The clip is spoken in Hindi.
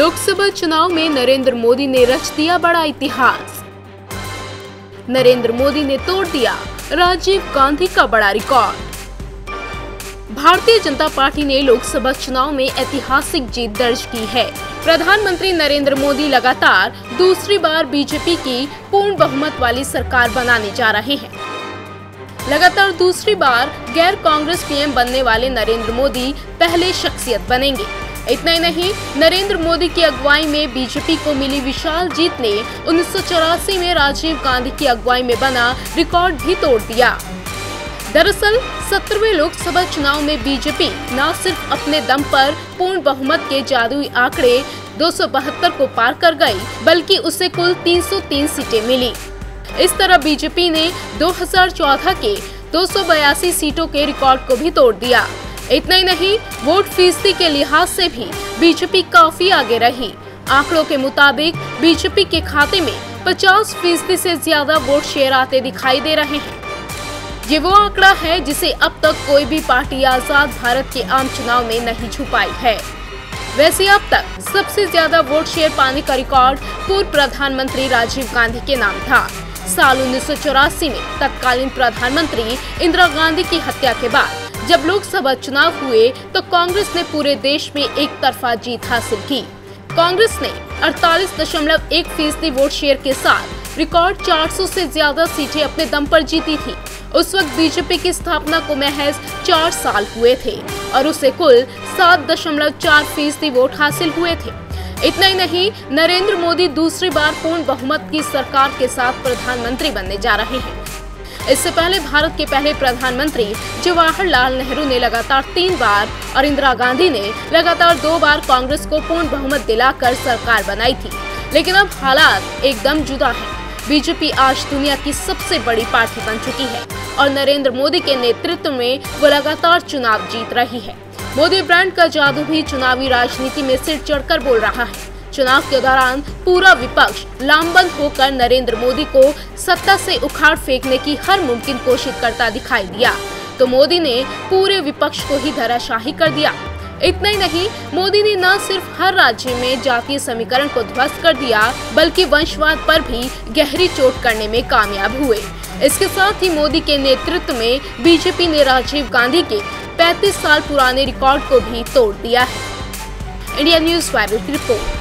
लोकसभा चुनाव में नरेंद्र मोदी ने रच दिया बड़ा इतिहास। नरेंद्र मोदी ने तोड़ दिया राजीव गांधी का बड़ा रिकॉर्ड। भारतीय जनता पार्टी ने लोकसभा चुनाव में ऐतिहासिक जीत दर्ज की है। प्रधानमंत्री नरेंद्र मोदी लगातार दूसरी बार बीजेपी की पूर्ण बहुमत वाली सरकार बनाने जा रहे हैं। लगातार दूसरी बार गैर कांग्रेस पीएम बनने वाले नरेंद्र मोदी पहले शख्सियत बनेंगे। इतना ही नहीं, नरेंद्र मोदी की अगुवाई में बीजेपी को मिली विशाल जीत ने उन्नीस सौ चौरासी में राजीव गांधी की अगुवाई में बना रिकॉर्ड भी तोड़ दिया। दरअसल, सत्रहवें लोकसभा चुनाव में बीजेपी न सिर्फ़ अपने दम पर पूर्ण बहुमत के जादुई आंकड़े दो सौ बहत्तर को पार कर गई, बल्कि उसे कुल 303 सीटें मिली। इस तरह बीजेपी ने 2014 के दो सौ बयासी सीटों के रिकॉर्ड को भी तोड़ दिया। इतना ही नहीं, वोट फ़ीसदी के लिहाज से भी बीजेपी काफ़ी आगे रही। आंकड़ों के मुताबिक बीजेपी के खाते में 50 फ़ीसदी से ज़्यादा वोट शेयर आते दिखाई दे रहे हैं। ये वो आंकड़ा है जिसे अब तक कोई भी पार्टी आज़ाद भारत के आम चुनाव में नहीं छुपाई है। वैसे अब तक सबसे ज़्यादा वोट शेयर पाने का रिकॉर्ड पूर्व प्रधानमंत्री राजीव गांधी के नाम था। साल उन्नीस सौ चौरासी में तत्कालीन प्रधानमंत्री इंदिरा गांधी की हत्या के बाद जब लोकसभा चुनाव हुए तो कांग्रेस ने पूरे देश में एक तरफा जीत हासिल की। कांग्रेस ने 48.1 फ़ीसदी वोट शेयर के साथ रिकॉर्ड 400 से ज़्यादा सीटें अपने दम पर जीती थी। उस वक्त बीजेपी की स्थापना को महज चार साल हुए थे और उसे कुल सात दशमलव चार फ़ीसदी वोट हासिल हुए थे। इतना ही नहीं, नरेंद्र मोदी दूसरी बार पूर्ण बहुमत की सरकार के साथ प्रधानमंत्री बनने जा रहे हैं। इससे पहले भारत के पहले प्रधानमंत्री जवाहरलाल नेहरू ने लगातार तीन बार और इंदिरा गांधी ने लगातार दो बार कांग्रेस को पूर्ण बहुमत दिलाकर सरकार बनाई थी। लेकिन अब हालात एकदम जुदा है। बीजेपी आज दुनिया की सबसे बड़ी पार्टी बन चुकी है और नरेंद्र मोदी के नेतृत्व में वो लगातार चुनाव जीत रही है। मोदी ब्रांड का जादू भी चुनावी राजनीति में सिर चढ़कर बोल रहा है। चुनाव के दौरान पूरा विपक्ष लामबंद होकर नरेंद्र मोदी को सत्ता से उखाड़ फेंकने की हर मुमकिन कोशिश करता दिखाई दिया। तो मोदी ने पूरे विपक्ष को ही धराशाही कर दिया। इतना ही नहीं, मोदी ने न सिर्फ़ हर राज्य में जातीय समीकरण को ध्वस्त कर दिया, बल्कि वंशवाद पर भी गहरी चोट करने में कामयाब हुए। इसके साथ ही मोदी के नेतृत्व में बीजेपी ने राजीव गांधी के 35 साल पुराने रिकॉर्ड को भी तोड़ दिया है। India news viral report.